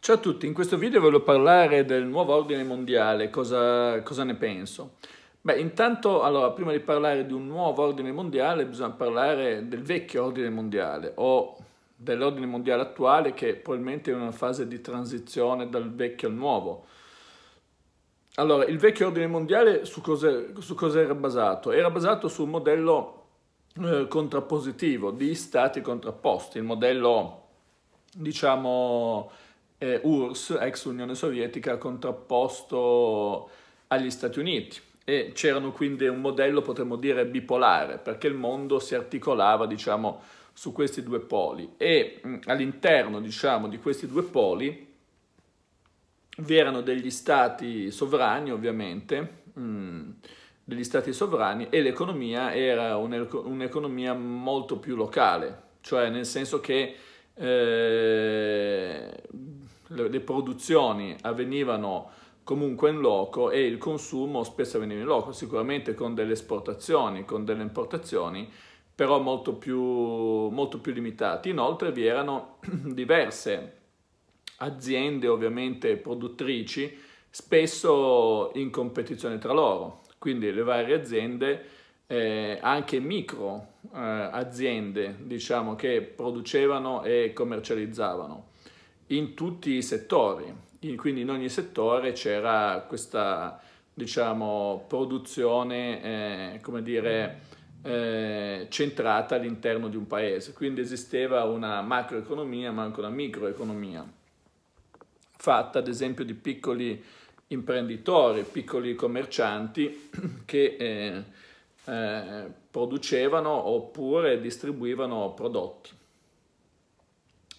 Ciao a tutti, in questo video voglio parlare del nuovo ordine mondiale, cosa, cosa, ne penso? Beh, intanto, allora, prima di parlare di un nuovo ordine mondiale bisogna parlare del vecchio ordine mondiale o dell'ordine mondiale attuale che probabilmente è in una fase di transizione dal vecchio al nuovo. Allora, il vecchio ordine mondiale su cosa, su cosa era basato? Era basato sul modello eh, contrappositivo di stati contrapposti, il modello, diciamo, eh, URSS, ex Unione Sovietica, contrapposto agli Stati Uniti. E c'erano quindi un modello, potremmo dire, bipolare, perché il mondo si articolava, diciamo, su questi due poli. E mh, all'interno, diciamo, di questi due poli vi erano degli stati sovrani, ovviamente, mh, degli stati sovrani e l'economia era un'economia molto più locale, cioè nel senso che eh, le, le produzioni avvenivano comunque in loco e il consumo spesso avveniva in loco, sicuramente con delle esportazioni, con delle importazioni, però molto più, molto più limitati. Inoltre vi erano diverse aziende ovviamente produttrici, spesso in competizione tra loro, quindi le varie aziende, eh, anche micro eh, aziende, diciamo, che producevano e commercializzavano in tutti i settori, quindi in ogni settore c'era questa diciamo, produzione eh, come dire, eh, centrata all'interno di un paese, quindi esisteva una macroeconomia ma anche una microeconomia, fatta ad esempio di piccoli imprenditori, piccoli commercianti che eh, eh producevano oppure distribuivano prodotti.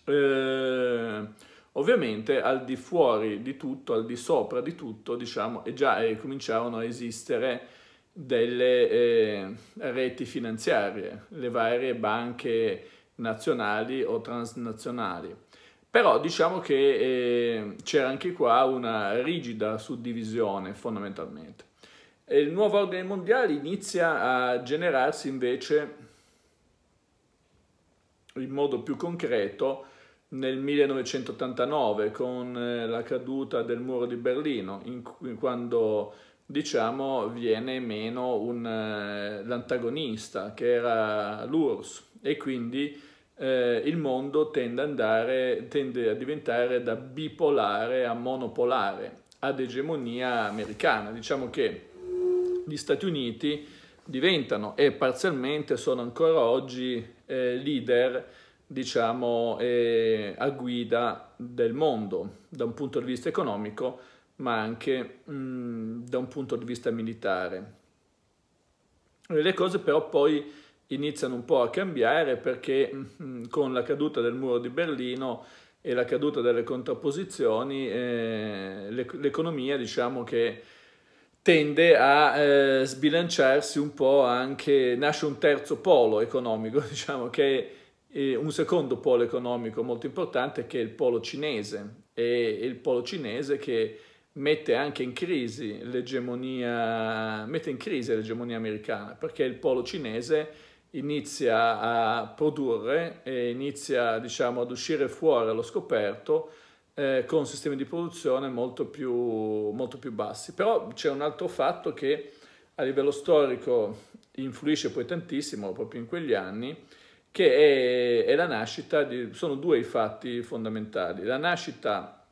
Eh, ovviamente al di fuori di tutto, al di sopra di tutto, diciamo, e già eh, cominciavano a esistere delle eh, reti finanziarie, le varie banche nazionali o transnazionali. Però diciamo che eh, c'era anche qua una rigida suddivisione fondamentalmente. E il nuovo ordine mondiale inizia a generarsi invece in modo più concreto nel 1989 con eh, la caduta del muro di Berlino, in, in quando diciamo viene meno un, eh, l'antagonista che era l'URSS e quindi eh, il mondo tende, andare, tende a diventare da bipolare a monopolare ad egemonia americana. Diciamo che gli Stati Uniti diventano e parzialmente sono ancora oggi eh, leader diciamo, eh, a guida del mondo da un punto di vista economico, ma anche mh, mm, da un punto di vista militare. Le cose però poi iniziano un po' a cambiare perché mh, mm, con la caduta del muro di Berlino e la caduta delle contrapposizioni, eh, l'economia diciamo che tende a eh, sbilanciarsi un po' anche, nasce un terzo polo economico, diciamo che e un secondo polo economico molto importante che è il polo cinese e il polo cinese che mette anche in crisi l'egemonia, in crisi l'egemonia americana perché il polo cinese inizia a produrre e inizia diciamo ad uscire fuori allo scoperto eh, con sistemi di produzione molto più, molto più bassi. Però c'è un altro fatto che a livello storico influisce poi tantissimo proprio in quegli anni che è, è la nascita di, sono due i fatti fondamentali. La nascita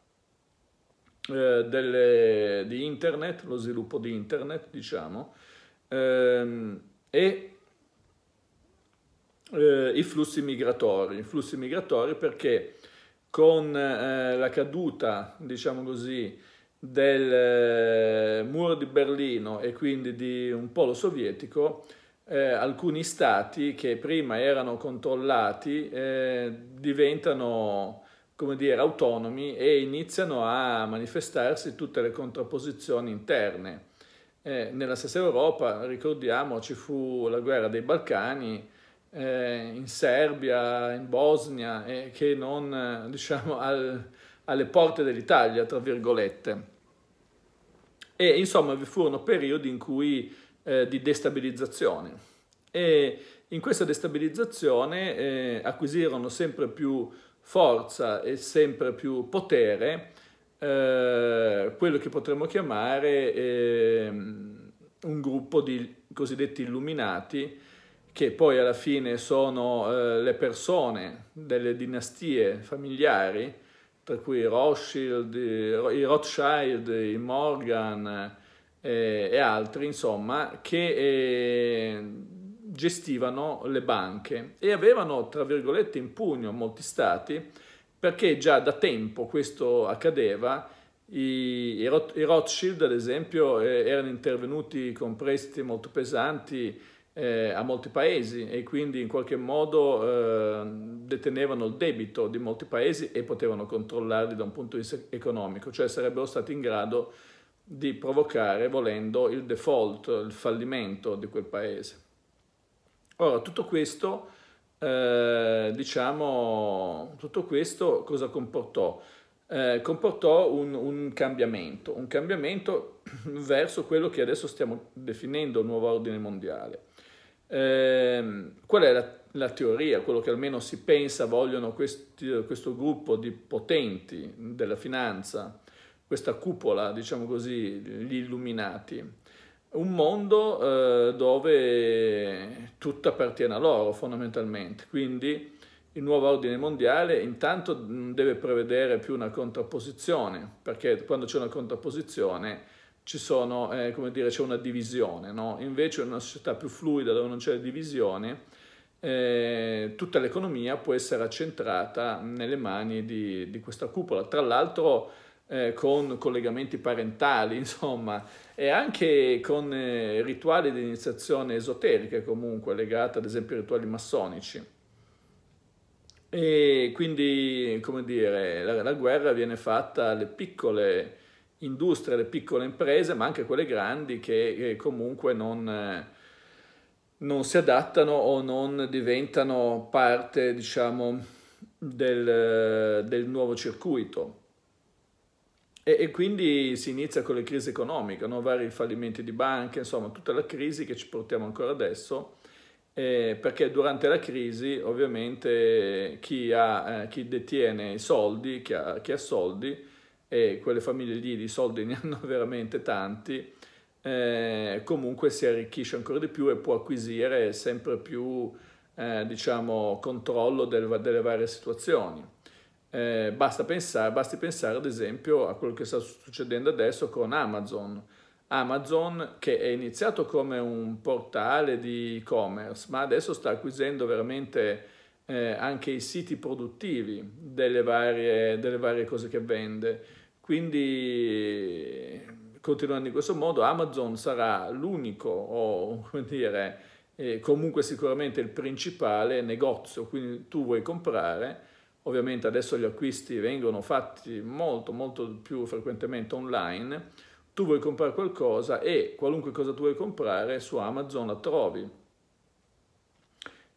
eh, delle, di internet, lo sviluppo di internet, diciamo, ehm, e eh, i flussi migratori. I flussi migratori perché con eh, la caduta, diciamo così, del eh, muro di Berlino e quindi di un polo sovietico, eh, alcuni stati che prima erano controllati eh, diventano come dire, autonomi e iniziano a manifestarsi tutte le contrapposizioni interne. Eh, nella stessa Europa, ricordiamo, ci fu la guerra dei Balcani, eh, in Serbia, in Bosnia, che non, diciamo, al, alle porte dell'Italia, tra virgolette. E insomma vi furono periodi in cui eh, di destabilizzazione. E in questa destabilizzazione eh, acquisirono sempre più forza e sempre più potere eh, quello che potremmo chiamare eh, un gruppo di cosiddetti illuminati che poi alla fine sono eh, le persone delle dinastie familiari, tra cui Rothschild, i Rothschild, i Morgan eh, e altri, insomma, che eh, gestivano le banche e avevano, tra virgolette, in pugno molti stati, perché già da tempo questo accadeva. I, i Rothschild, ad esempio, eh, erano intervenuti con prestiti molto pesanti eh, a molti paesi e quindi in qualche modo eh, detenevano il debito di molti paesi e potevano controllarli da un punto di vista economico, cioè sarebbero stati in grado di provocare, volendo, il default, il fallimento di quel paese. Ora, tutto questo, eh, diciamo, tutto questo cosa comportò? Eh, comportò un, un, cambiamento, un cambiamento verso quello che adesso stiamo definendo nuovo ordine mondiale. Eh, qual è la, la, teoria, quello che almeno si pensa vogliono questi, questo gruppo di potenti della finanza, questa cupola, diciamo così, gli illuminati? Un mondo eh, dove tutto appartiene a loro fondamentalmente, quindi il nuovo ordine mondiale intanto deve prevedere più una contrapposizione, perché quando c'è una contrapposizione sono, eh, dire, c'è una divisione, no? invece in una società più fluida dove non c'è divisione, eh, tutta l'economia può essere accentrata nelle mani di, di questa cupola, tra l'altro eh, con collegamenti parentali, insomma, e anche con eh, rituali di iniziazione esoteriche comunque, legate ad esempio ai rituali massonici. E quindi, come dire, la, la guerra viene fatta alle piccole industrie, le piccole imprese, ma anche quelle grandi che, che comunque non, eh, non, si adattano o non diventano parte, diciamo, del, del nuovo circuito. E, e, quindi si inizia con le crisi economiche, no? vari fallimenti di banche, insomma, tutta la crisi che ci portiamo ancora adesso. Eh, perché durante la crisi ovviamente chi, ha, eh, chi detiene i soldi, chi ha, chi ha soldi, e quelle famiglie lì di soldi ne hanno veramente tanti, eh, comunque si arricchisce ancora di più e può acquisire sempre più eh, diciamo, controllo del, delle varie situazioni. Eh, basta pensare, basti pensare ad esempio a quello che sta succedendo adesso con Amazon. Amazon che è iniziato come un portale di e-commerce, ma adesso sta acquisendo veramente eh, anche i siti produttivi delle varie, delle varie cose che vende. Quindi, continuando in questo modo, Amazon sarà l'unico, o come dire, eh, comunque sicuramente il principale negozio. Quindi tu vuoi comprare, ovviamente adesso gli acquisti vengono fatti molto, molto più frequentemente online. Tu vuoi comprare qualcosa e qualunque cosa tu vuoi comprare su Amazon la trovi.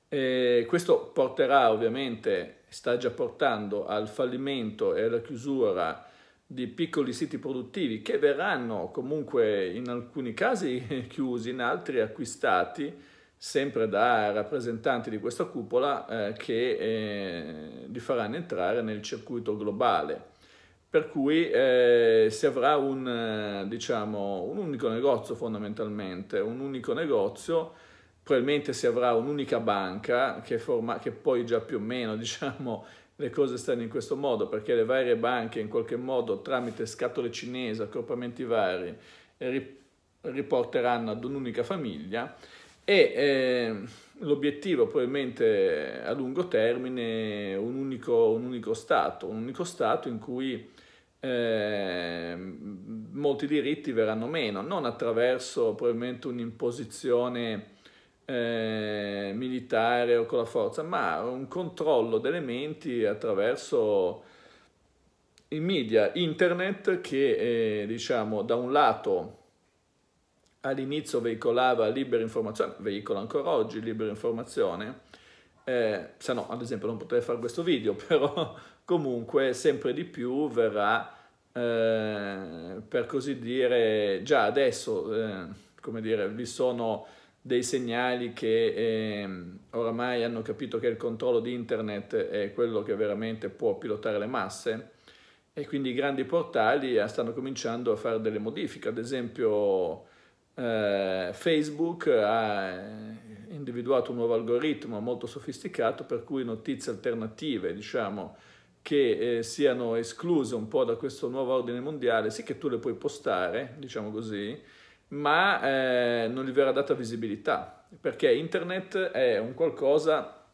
E questo porterà ovviamente, sta già portando al fallimento e alla chiusura di piccoli siti produttivi che verranno comunque in alcuni casi chiusi, in altri acquistati sempre da rappresentanti di questa cupola eh, che eh, li faranno entrare nel circuito globale. Per cui eh, si avrà un, diciamo, un unico negozio fondamentalmente, un unico negozio, probabilmente si avrà un'unica banca che, forma, che poi già più o meno diciamo, le cose stanno in questo modo, perché le varie banche in qualche modo tramite scatole cinesi, accorpamenti vari, riporteranno ad un'unica famiglia e eh, l'obiettivo probabilmente a lungo termine un unico, un unico Stato, un unico Stato in cui eh, molti diritti verranno meno, non attraverso probabilmente un'imposizione eh, militare o con la forza, ma un controllo delle menti attraverso i media, internet che eh, diciamo da un lato all'inizio veicolava libera informazione, veicola ancora oggi libera informazione, eh, se no ad esempio non potrei fare questo video, però comunque sempre di più verrà eh, per così dire già adesso eh, come dire vi sono dei segnali che eh, oramai hanno capito che il controllo di internet è quello che veramente può pilotare le masse e quindi i grandi portali eh, stanno cominciando a fare delle modifiche, ad esempio eh, Facebook ha individuato un nuovo algoritmo molto sofisticato per cui notizie alternative, diciamo, che eh, siano escluse un po' da questo nuovo ordine mondiale, sì che tu le puoi postare, diciamo così, ma eh, non gli verrà data visibilità, perché internet è un qualcosa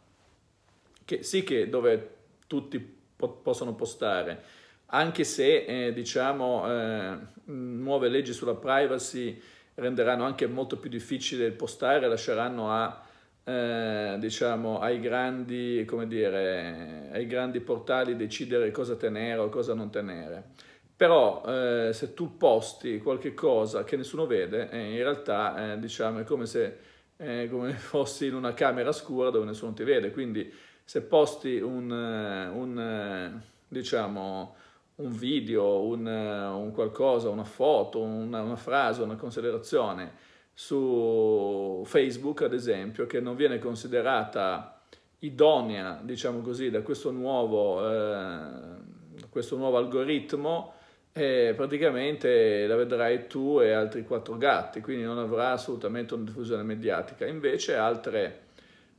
che sì che dove tutti po- possono postare, anche se eh, diciamo eh, nuove leggi sulla privacy renderanno anche molto più difficile il postare, lasceranno a, eh, diciamo, ai, grandi, dire, ai grandi portali decidere cosa tenere o cosa non tenere. Però eh, se tu posti qualche cosa che nessuno vede, eh, in realtà eh, diciamo, è come se eh, come fossi in una camera scura dove nessuno ti vede. Quindi se posti un, eh, un, diciamo, un video, un, un, qualcosa, una foto, una, una frase, una considerazione su Facebook, ad esempio, che non viene considerata idonea, diciamo così, da questo nuovo, questo nuovo algoritmo, e praticamente la vedrai tu e altri quattro gatti, quindi non avrà assolutamente una diffusione mediatica. Invece altre,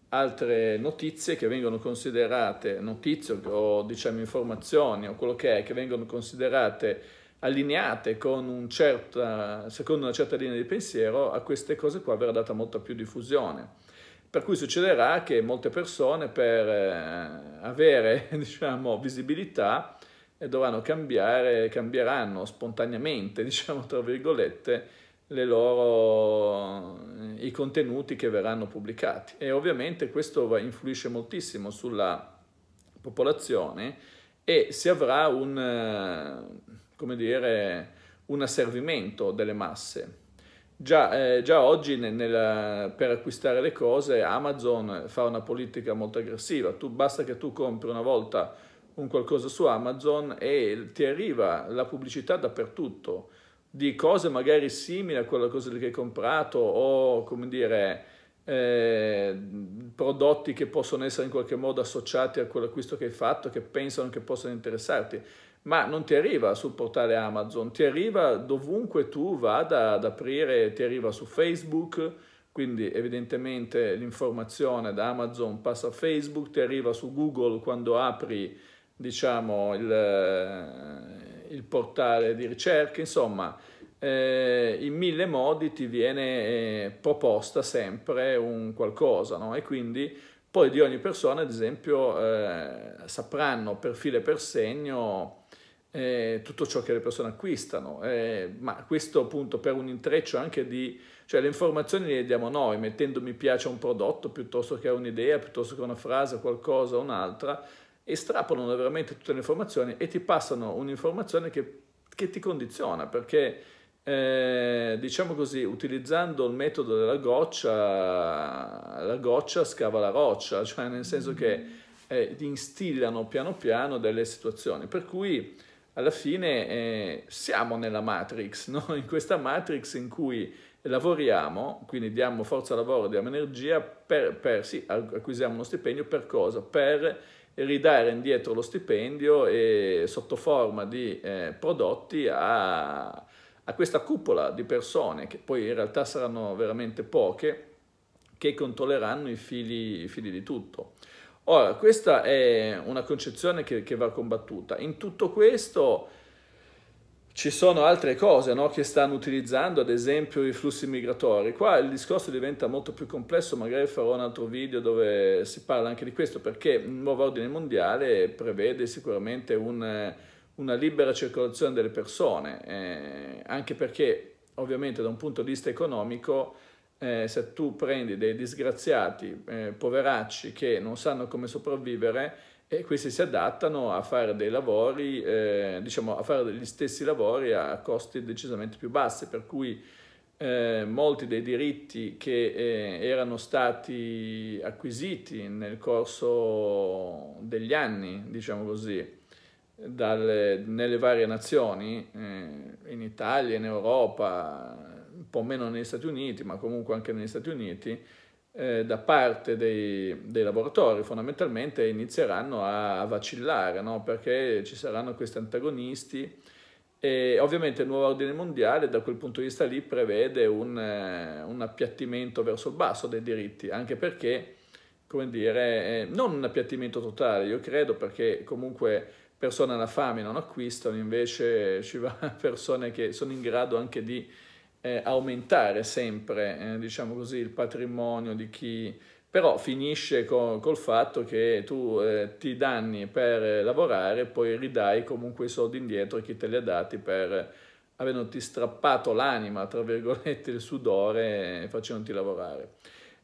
altre notizie che vengono considerate, notizie o diciamo informazioni o quello che è, che vengono considerate allineate con un certa, secondo una certa linea di pensiero, a queste cose qua verrà data molta più diffusione. Per cui succederà che molte persone per eh, avere diciamo, visibilità e dovranno cambiare, cambieranno spontaneamente, diciamo tra virgolette, loro, i contenuti che verranno pubblicati. E ovviamente questo influisce moltissimo sulla popolazione e si avrà un, dire, un asservimento delle masse. Già, eh, già oggi nel, nel, per acquistare le cose Amazon fa una politica molto aggressiva. Tu, basta che tu compri una volta un qualcosa su Amazon e ti arriva la pubblicità dappertutto di cose magari simili a quella cosa che hai comprato o come dire eh, prodotti che possono essere in qualche modo associati a quell'acquisto che hai fatto che pensano che possano interessarti. Ma non ti arriva sul portale Amazon ti arriva dovunque tu vada ad aprire ti arriva su Facebook quindi evidentemente l'informazione da Amazon passa a Facebook ti arriva su Google quando apri diciamo, il, il portale di ricerca, insomma, eh, in mille modi ti viene eh, proposta sempre un qualcosa, no? E quindi poi di ogni persona, ad esempio, eh, sapranno per filo e per segno eh, tutto ciò che le persone acquistano, eh, ma questo appunto per un intreccio anche di, cioè le informazioni le diamo noi, mettendo mi piace un prodotto piuttosto che un'idea, piuttosto che una frase, qualcosa o un'altra, estrapolano veramente tutte le informazioni e ti passano un'informazione che, che ti condiziona, perché eh, diciamo così, utilizzando il metodo della goccia, la goccia scava la roccia, cioè nel senso che eh, instillano piano piano delle situazioni, per cui alla fine eh, siamo nella matrix, no? in questa matrix in cui lavoriamo, quindi diamo forza lavoro, diamo energia, per, per sì, acquisiamo uno stipendio per cosa? Per ridare indietro lo stipendio e sotto forma di eh, prodotti a, a, questa cupola di persone, che poi in realtà saranno veramente poche, che controlleranno i fili, i fili di tutto. Ora, questa è una concezione che, che va combattuta. In tutto questo ci sono altre cose no, che stanno utilizzando, ad esempio i flussi migratori. Qua il discorso diventa molto più complesso, magari farò un altro video dove si parla anche di questo, perché il nuovo ordine mondiale prevede sicuramente un, una libera circolazione delle persone, eh, anche perché ovviamente da un punto di vista economico, eh, se tu prendi dei disgraziati, eh, poveracci che non sanno come sopravvivere, e questi si adattano a fare dei lavori, eh, diciamo a fare gli stessi lavori a costi decisamente più bassi, per cui eh, molti dei diritti che eh, erano stati acquisiti nel corso degli anni, diciamo così, dalle, nelle varie nazioni, eh, in Italia, in Europa, un po' meno negli Stati Uniti, ma comunque anche negli Stati Uniti, eh, da parte dei, dei, lavoratori fondamentalmente inizieranno a, a vacillare, no? perché ci saranno questi antagonisti e ovviamente il nuovo ordine mondiale da quel punto di vista lì prevede un, eh, un appiattimento verso il basso dei diritti, anche perché, come dire, eh, non un appiattimento totale, io credo, perché comunque persone alla fame non acquistano, invece ci va persone che sono in grado anche di eh, aumentare sempre, eh, diciamo così, il patrimonio di chi... Però finisce con, col fatto che tu eh, ti danni per lavorare e poi ridai comunque i soldi indietro a chi te li ha dati per avendoti strappato l'anima, tra virgolette, il sudore e facendoti lavorare.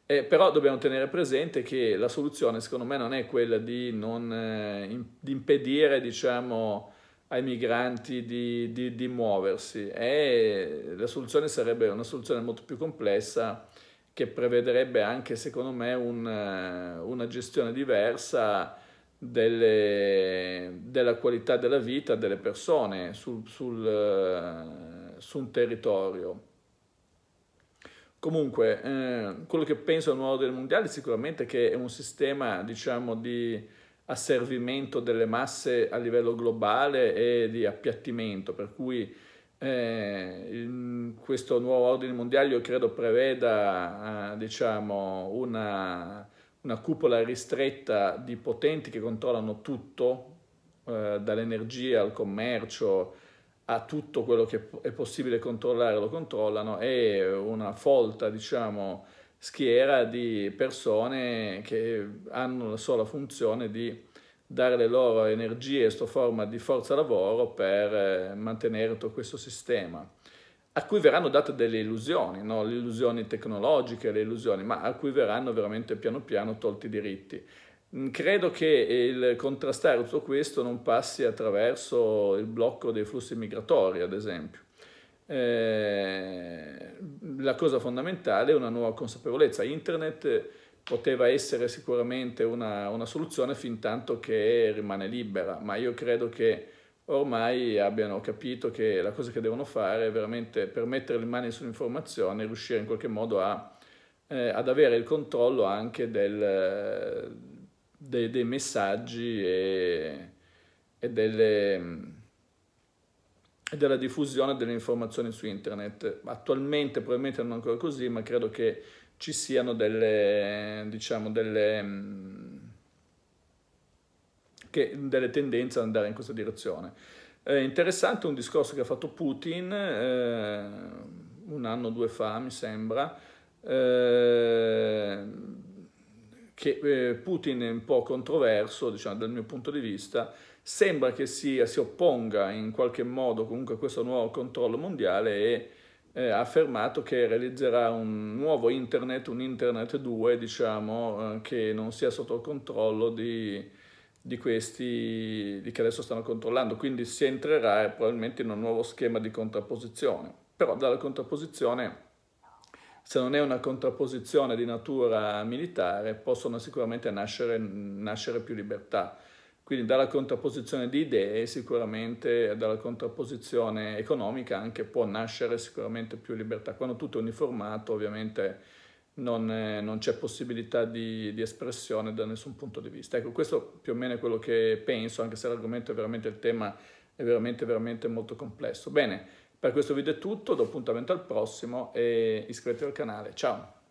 Eh, però dobbiamo tenere presente che la soluzione secondo me non è quella di, non, eh, di impedire diciamo, ai migranti di, di, di muoversi, è, la soluzione sarebbe una soluzione molto più complessa che prevederebbe anche secondo me un, una gestione diversa delle, della qualità della vita delle persone sul, sul, su un territorio. Comunque, eh, quello che penso al nuovo ordine mondiale sicuramente che è un sistema, diciamo, di asservimento delle masse a livello globale e di appiattimento, per cui eh, questo nuovo ordine mondiale io credo preveda, eh, diciamo, una, una, cupola ristretta di potenti che controllano tutto, eh, dall'energia al commercio, a tutto quello che è possibile controllare lo controllano e una folta, diciamo, schiera di persone che hanno la sola funzione di dare le loro energie sotto forma di forza lavoro per eh, mantenere tutto questo sistema a cui verranno date delle illusioni, no? le illusioni tecnologiche, le illusioni, ma a cui verranno veramente piano piano tolti i diritti. Mm, credo che il contrastare tutto questo non passi attraverso il blocco dei flussi migratori, ad esempio. Eh, la cosa fondamentale è una nuova consapevolezza. Internet poteva essere sicuramente una, una soluzione fin tanto che rimane libera, ma io credo che ormai abbiano capito che la cosa che devono fare è veramente per mettere le mani sull'informazione riuscire in qualche modo a, eh, ad avere il controllo anche del dei, dei messaggi e, e, delle, e, della diffusione delle informazioni su internet. Attualmente probabilmente non è ancora così, ma credo che ci siano delle, diciamo, delle, che, delle tendenze ad andare in questa direzione. È interessante un discorso che ha fatto Putin eh, un anno o due fa, mi sembra, eh, che eh, Putin è un po' controverso, diciamo, dal mio punto di vista, sembra che sia, si opponga in qualche modo comunque a questo nuovo controllo mondiale e eh, ha affermato che realizzerà un nuovo internet, un internet 2, diciamo, eh, che non sia sotto il controllo di, di questi di che adesso stanno controllando, quindi si entrerà probabilmente in un nuovo schema di contrapposizione. Però dalla contrapposizione se non è una contrapposizione di natura militare, possono sicuramente nascere, nascere più libertà. Quindi dalla contrapposizione di idee, sicuramente dalla contrapposizione economica anche può nascere sicuramente più libertà. Quando tutto è uniformato ovviamente non, è, non c'è possibilità di, di, espressione da nessun punto di vista. Ecco, questo più o meno è quello che penso, anche se l'argomento è veramente, il tema è veramente, veramente molto complesso. Bene, per questo video è tutto, do appuntamento al prossimo e iscrivetevi al canale. Ciao!